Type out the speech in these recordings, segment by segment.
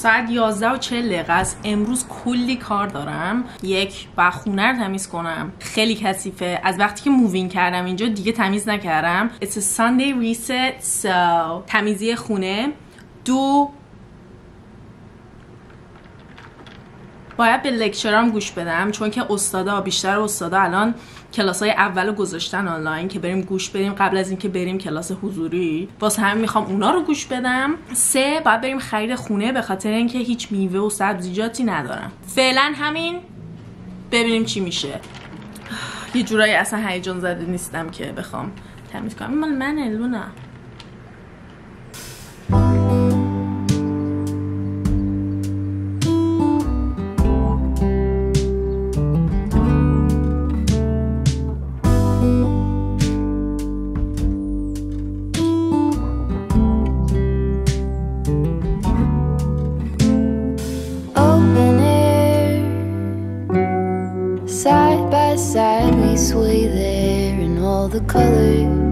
ساعت 11 و 40 دقیقه است. امروز کلی کار دارم. یک باید خونه رو تمیز کنم. خیلی کثیفه. از وقتی که move in کردم اینجا دیگه تمیز نکردم. It's a Sunday reset so تمیزی خونه. دو باید به lecture ام گوش بدم چون که استادا بیشتر استادا الان کلاس های اول گذاشتن آنلاین که بریم گوش بدیم قبل از اینکه بریم کلاس حضوری. واسه همین می‌خوام اونا رو گوش بدم. سه باید بریم خرید خونه به خاطر اینکه هیچ میوه و سبزیجاتی ندارم. فعلا همین. ببینیم چی میشه. یه جورایی اصلا هیجان زده نیستم که بخوام تمیز کنم. مال منه لونا. The colors.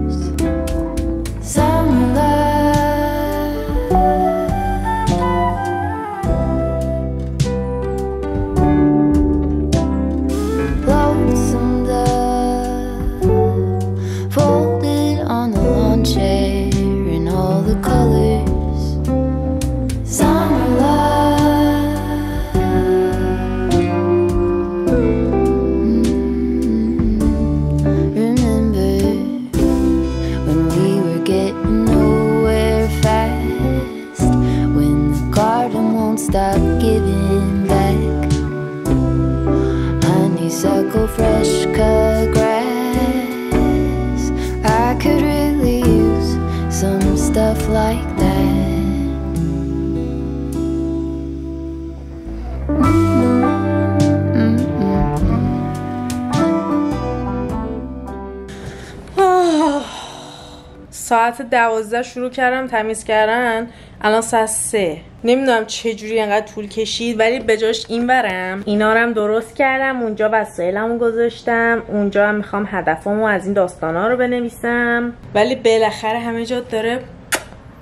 ساعت دوازده شروع کردم تمیز کردن. الان ساعت سه. نمی‌دونم چه جوری انقدر طول کشید ولی به جاش این برم اینا رو درست کردم. اونجا وسایلمو گذاشتم. اونجا هم می‌خوام هدفمو از این داستانا رو بنویسم. ولی بالاخره همه جا داره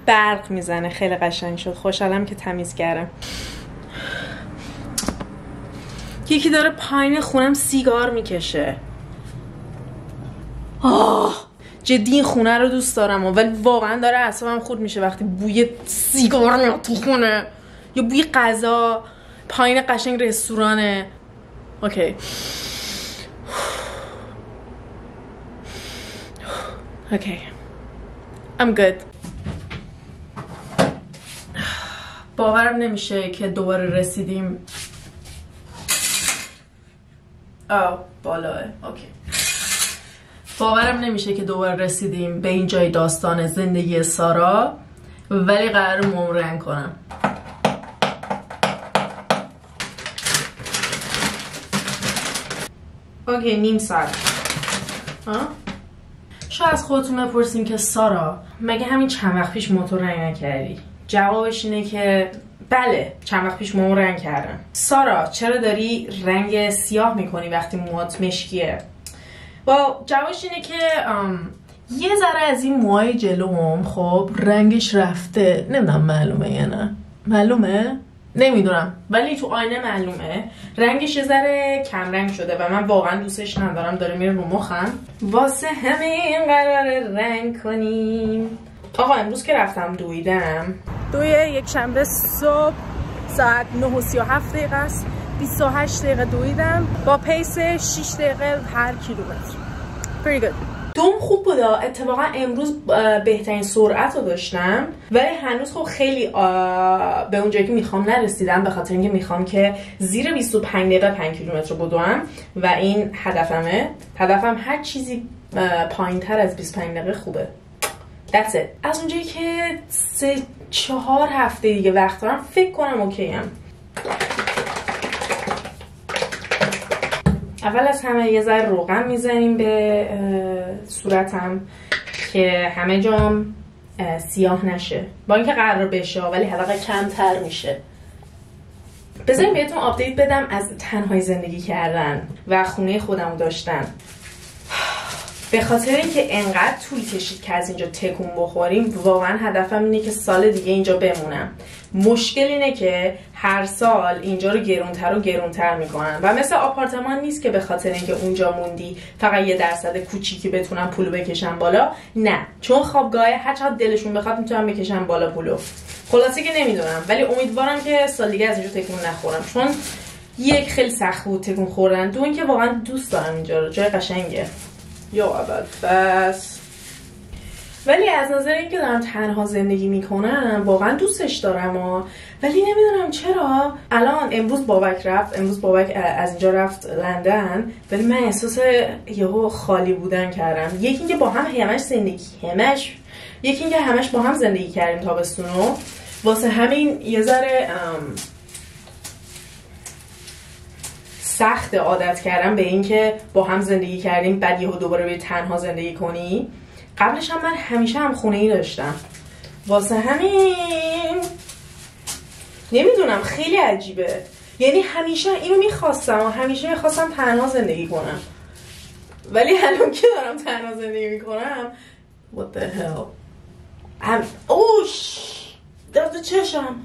برق می‌زنه. خیلی قشنگ شد. خوشحالم که تمیز کردم. یکی داره پایین خونم سیگار می‌کشه. آه. جدی خونه رو دوست دارم ولی واقعا داره اعصابم خورد میشه وقتی بوی سیگار میاد تو خونه. یا بوی غذا پایین قشنگ رستورانه. اوکی. اوکی. I'm good. باورم نمیشه که دوباره رسیدیم. آه بالاه okay. باورم نمیشه که دوباره رسیدیم به این جای داستان زندگی سارا ولی قراره موهامو رنگ کنم. okay نیم ساعت؟ شاید از خودتون بپرسیم که سارا مگه همین چند وقت پیش موهاتو رنگ نکردی؟ جوابش اینه که بله چند وقت پیش موهامو رنگ کردم. سارا چرا داری رنگ سیاه می‌کنی وقتی موهات مشکیه؟ با جوابش اینه که یه ذره از این موهای جلوم خب رنگش رفته. نمی‌دونم معلومه یا نه. معلومه؟ نمی‌دونم. ولی تو آینه معلومه. رنگش یه ذره کم رنگ شده و من واقعا دوستش ندارم. داره میره رو مخم. واسه همین قرار رنگ کنیم. آقا امروز که رفتم دویدم. دوی یک شنبه صبح ساعت 9 و 37 دقیقه است. 28 دقیقه دویدم. با پیس 6 دقیقه هر کیلومتر. Pretty good. دوم خوب بود اتفاقا امروز بهترین سرعت رو داشتم. ولی هنوز خب خیلی به اونجایی که می‌خوام نرسیدم به خاطر اینکه می‌خوام که زیر 25 دقیقه 5 کیلومتر رو بدوم و این هدفمه. هدفم هر چیزی پایین تر از 25 دقیقه خوبه. That's it. از اونجایی که سه چهار هفته دیگه وقت دارم فکر کنم okay ام. اول از همه یه ذره روغن می‌زنیم به صورتم که همه جام اه، سیاه نشه. با اینکه قراره بشه ولی حداقل کمتر میشه. بذاریم بهتون update بدم از تنهایی زندگی کردن و خونه خودم داشتن. به خاطر اینکه انقدر طول کشید که از اینجا تکون بخوریم واقعا هدفم اینه که سال دیگه اینجا بمونم. مشکل اینه که هر سال اینجا رو گرونتر و گرونتر می‌کنن و مثل آپارتمان نیست که به خاطر اینکه اونجا موندی فقط یه درصد کوچیکی بتونن پولو بکشن بالا. نه. چون خوابگاه هر دلشون بخواد می‌تونن بکشن بالا پولو. خلاصه که نمی‌دونم. ولی امیدوارم که سال دیگه از اینجا تکون نخورم. چون یک خیلی سخت بود تکون خوردن. دو اینکه واقعا دوست دارم اینجا رو. جای قشنگه. یا اول بس. ولی از نظر اینکه دارم تنها زندگی می‌کنم واقعا دوستش دارم و ولی نمی‌دونم چرا. الان امروز بابک رفت امروز بابک از اینجا رفت لندن. ولی من احساس یهو خالی بودن کردم. یکی اینکه با هم همش زندگی همش. یکی اینکه همش با هم زندگی کردیم تابستونو واسه همین یه ذره سخت عادت کردم به اینکه با هم زندگی کردیم بعد یهو دوباره به تنها زندگی کنی. قبلش هم من همیشه هم خونه ای داشتم. واسه همین. نمی‌دونم خیلی عجیبه. یعنی همیشه اینو می‌خواستم و همیشه می‌خواستم تنها زندگی کنم. ولی الان که دارم تنها زندگی می‌کنم what the hell. هم اوش! درد چشم.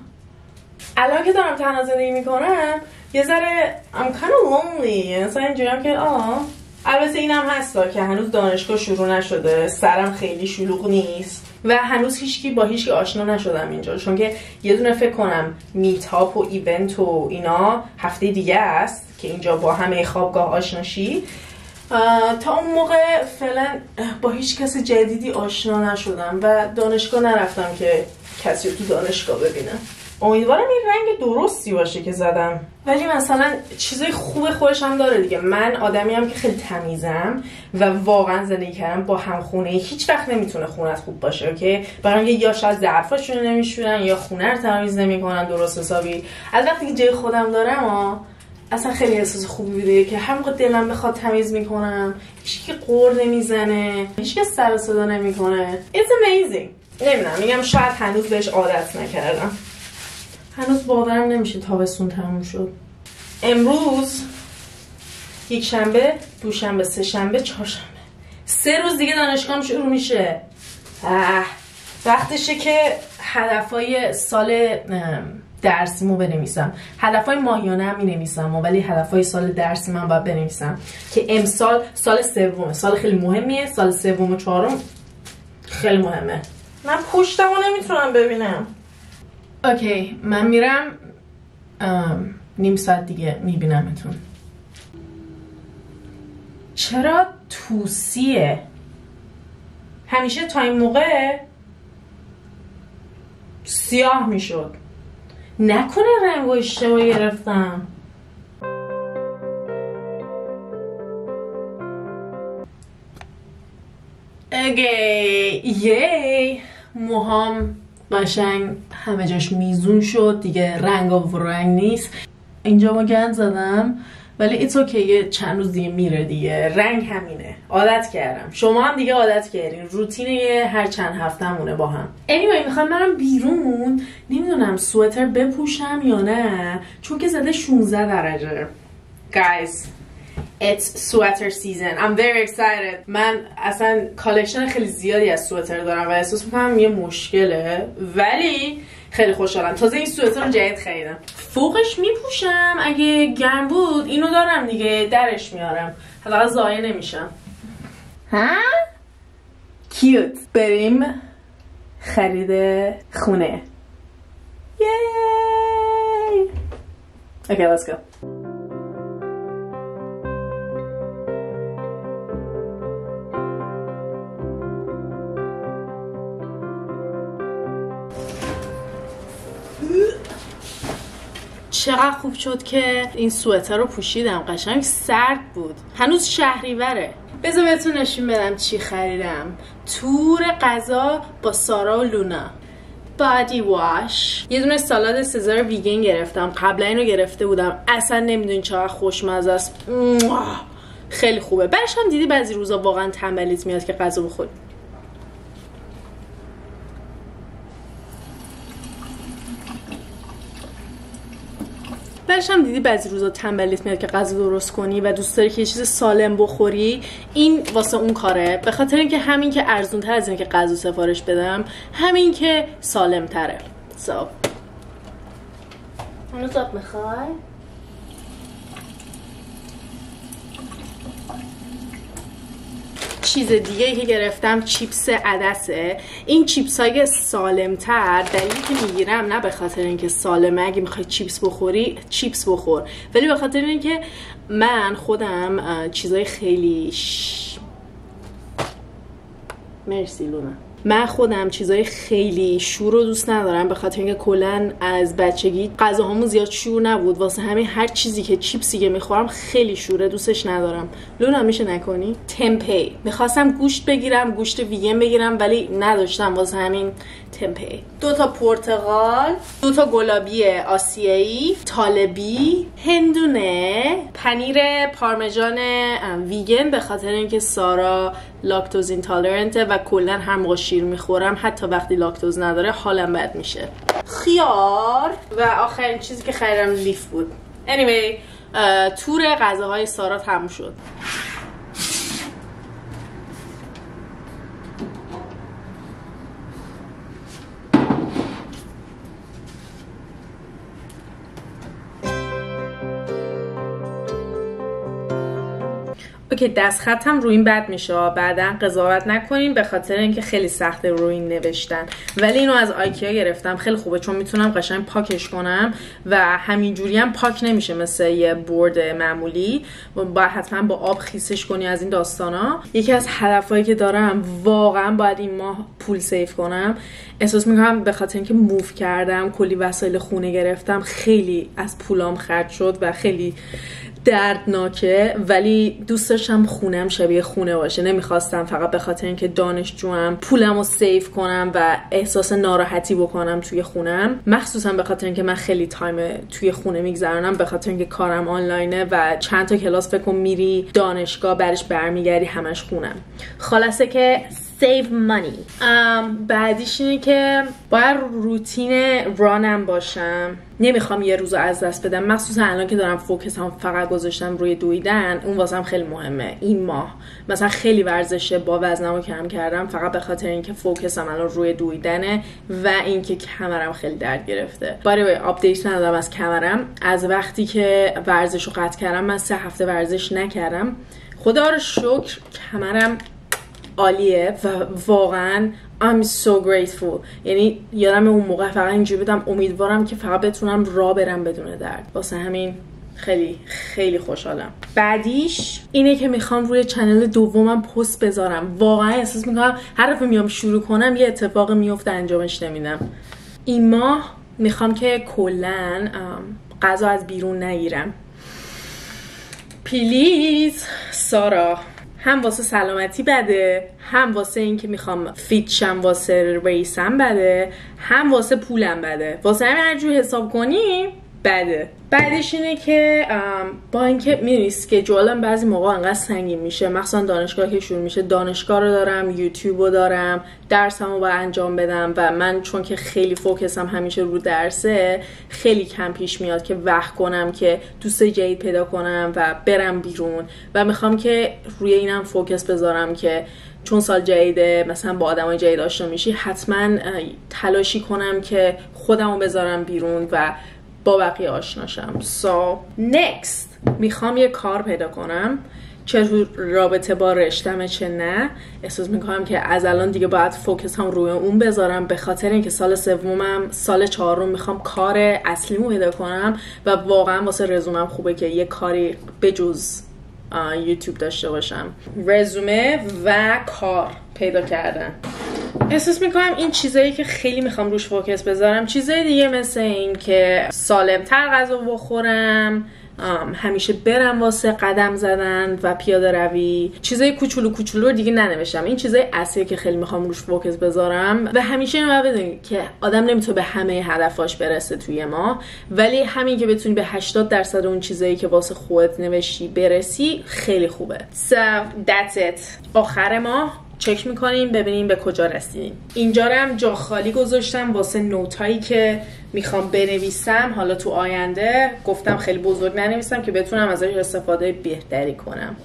الان که دارم تنها زندگی می‌کنم یه ذره I'm kind of lonely مثلا اینجوریم که آه. البته اینم هست که هنوز دانشگاه شروع نشده. سرم خیلی شلوغ نیست. و هنوز هیچکی با هیچکی آشنا نشدم اینجا. چون که یه دونه فکر کنم میتاپ و ایونت و اینا هفته دیگه است که اینجا با همه خوابگاه آشناشی تا اون موقع فعلا با هیچ کس جدیدی آشنا نشدم و دانشگاه نرفتم که کسی رو تو دانشگاه ببینم. امیدوارم این رنگ درستی باشه که زدم. ولی مثلا چیزای خوب خودش هم داره دیگه. من آدمی هم که خیلی تمیزم و واقعا زندگی کردم با همخونه هیچ وقت نمی‌تونه خونت خوب باشه اوکی؟ برای یا شاید ظرفاشون نمیشورن یا خونه رو تمیز نمی‌کنن درست حسابی. از وقتی که جای خودم دارم اصلا خیلی احساس خوبی بوده که هم دلم بخواد تمیز می‌کنم هیچکی قور نمی‌زنه هیچکی سر صدا نمی‌کنه. It's amazing. نمی‌دونم میگم شاید هنوز بهش عادت نکردم. هنوز باورم نمیشه تابستون تموم شد. امروز یک شنبه دوشنبه سه شنبه چهارشنبه. سه روز دیگه دانشگاهم شروع میشه. وقتشه که هدفای سال درسیمو بنویسم. هدفای ماهیانه هم نویسم ولی هدفای سال درسی من باید بنویسم که امسال سال سومه سال خیلی مهمیه سال سوم و چهارم خیلی مهمه. من پشتمو نمی‌تونم ببینم. اوکی من میرم نیم ساعت دیگه میبینمتون. چرا توسیه همیشه تا این موقع سیاه می‌شد. نکنه رنگ و اشتباه گرفتم. okay موهام قشنگ همه جاش میزون شد. دیگه رنگ و رنگ نیست. اینجاها گند زدم ولی it's okay چند روز دیگه میره دیگه. رنگ همینه. عادت کردم. شما هم دیگه عادت کردین. روتین هر چند هفته همونه با هم. Anyway می‌خوام برم بیرون. نمی‌دونم sweater بپوشم یا نه. چون که زده 16 درجه. Guys. It's sweater season. I'm very excited. من اصلا collection خیلی زیادی از sweater دارم و احساس می‌کنم یه مشکله. ولی خیلی خوشحالم. تازه این sweater رو جدید خریدم. فوقش میپوشم. اگه گرم بود اینو دارم دیگه. درش میارم. حداقل ضایع نمیشم. ها؟ cute. بریم خرید خونه. yay Okay, let's go. چقدر خوب شد که این سوئتر رو پوشیدم قشنگ سرد بود. هنوز شهریوره. بذار بهتون نشون بدم چی خریدم. تور غذا با سارا و لونا. بادی واش یه دونه سالاد سزار ویگن گرفتم. قبلا اینو گرفته بودم. اصلا نمی‌دونی چقدر خوشمزه است. خیلی خوبه برش هم دیدی بعضی روزا واقعا تنبلیت میاد که غذا بخوری بعدش هم دیدی بعضی روزا تنبلیت میاد که غذا درست کنی و دوست داری که یه چیز سالم بخوری این واسه اون کاره به خاطر اینکه همین که ارزون تر از اینکه غذا سفارش بدم همین که سالم تره so. هنوز آب می‌خوای؟ چیز دیگه که گرفتم چیپس عدسه. این چیپس های سالم تر دلیلی که می‌گیرم نه به خاطر اینکه سالمه. اگه می‌خوای چیپس بخوری چیپس بخور. ولی به خاطر اینکه من خودم چیزای خیلی ش... مرسی لونا. من خودم چیزای خیلی شور رو دوست ندارم به خاطر اینکه کلا از بچگی غذاهامون زیاد شور نبود. واسه همین هر چیزی که چیپسی که می‌خورم خیلی شوره دوستش ندارم. لونا میشه نکنی؟ تمپی می‌خواستم گوشت بگیرم گوشت ویگن بگیرم ولی نداشتم واسه همین تمپی دو تا پرتقال دو تا گلابی آسیایی طالبی هندونه پنیر پارمژان ویگن به خاطر اینکه سارا لاکتوز اینتالرنته و کلا هر موقع شیر می‌خورم حتی وقتی لاکتوز نداره حالم بد میشه. خیار و آخرین چیزی که خریدم لیف بود. Anyway تور غذاهای سارا تموم شد. اوکی دست خطم روی این بد میشه. بعدا قضاوت نکنین به خاطر اینکه خیلی سخته روی این نوشتن. ولی اینو از آیکیا گرفتم. خیلی خوبه چون می‌تونم قشنگ پاکش کنم و همینجوری هم پاک نمیشه مثل یه برد معمولی. با حتما با آب خیسش کنی از این داستانا. یکی از هدفهایی که دارم واقعا باید این ماه پول سیف کنم. احساس می‌کنم به خاطر اینکه موف کردم کلی وسایل خونه گرفتم خیلی از پولام خرج شد و خیلی دردناکه ولی دوست داشتم خونم شبیه خونه باشه. نمی‌خواستم فقط به خاطر اینکه دانشجوم پولم رو save کنم و احساس ناراحتی بکنم توی خونم. مخصوصا به خاطر اینکه من خیلی time توی خونه میگذرونم به خاطر اینکه کارم آنلاینه و چند تا کلاس فقط میری دانشگاه برش برمیگردی همش خونم. خلاصه که save money. Um, بعدیش اینه که باید روتین run ام باشم. نمی‌خوام یه روزو از دست بدم. مخصوصا الان که دارم focus ام فقط گذاشتم روی دویدن اون واسم خیلی مهمه. این ماه. مثلا خیلی ورزشای با وزنمو کم کردم فقط به خاطر اینکه فوکسم الان روی دویدنه و اینکه کمرم خیلی درد گرفته. برای update ندادم از کمرم. از وقتی که ورزش قطع کردم من سه هفته ورزش نکردم. خدا رو شکر کمرم عالیه و واقعا I'm so grateful. یعنی یادم اون موقع فقط اینجوری بودم امیدوارم که فقط بتونم راه برم بدون درد. واسه همین خیلی خیلی خوشحالم. بعدیش اینه که می‌خوام روی channel دومم پست بذارم. واقعا احساس می‌کنم هر دفعه میام شروع کنم یه اتفاق میفته انجامش نمیدم. این ماه می‌خوام که کلا غذا از بیرون نگیرم. please سارا. هم واسه سلامتی بده هم واسه اینکه می‌خوام فیت شم واسه ریسم بده هم واسه پولم بده. واسه همین هر حساب کنی بده. بعدش اینه که با اینکه میری اسکیجولم بعضی موقع انقدر سنگین میشه. مخصوصا دانشگاه که شروع میشه. دانشگاه رو دارم یوتیوب رو دارم درسم رو باید انجام بدم و من چون که خیلی فوکسم همیشه رو درسه خیلی کم پیش میاد که وقت کنم که دوست جدید پیدا کنم و برم بیرون. و می‌خوام که روی اینم فوکس بذارم که چون سال جدیده مثلا با آدمای جدید آشنا میشی حتما تلاشی کنم که خودمو بذارم بیرون و با بقیه آشناشم so next. می‌خوام یه کار پیدا کنم چه رابطه با رشتمه چه نه. احساس می‌کنم که از الان دیگه باید فوکس هم روی اون بذارم. به خاطر اینکه سال سومم سال چهارم می‌خوام کار اصلیمو پیدا کنم و واقعا واسه رزومم خوبه که یه کاری بجز یوتیوب داشته باشم. رزومه و کار پیدا کردن. احساس می‌کنم این چیزایی که خیلی می‌خوام روش فوکس بذارم چیزای دیگه مثل این که سالمتر غذا بخورم همیشه برم واسه قدم زدن و پیاده روی. چیزای کوچولو کوچولو رو دیگه ننوشتم. این چیزای اصلی که خیلی می‌خوام روش فوکس بذارم. و همیشه اینو بدونید که آدم نمی‌تونه به همه هدفاش برسه توی ما. ولی همین که بتونی به 80 درصد اون چیزایی که واسه خودت نوشتی برسی خیلی خوبه. So that's it. آخر ماه. چک می‌کنیم ببینیم به کجا رسیدیم. اینجا هم جا خالی گذاشتم واسه نوتایی که می‌خوام بنویسم. حالا تو آینده گفتم خیلی بزرگ ننویسم که بتونم ازش استفاده بهتری کنم.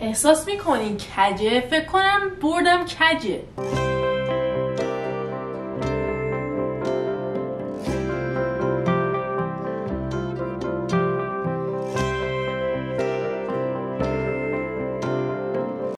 احساس می‌کنین کجه؟ فکر کنم بردم کجه.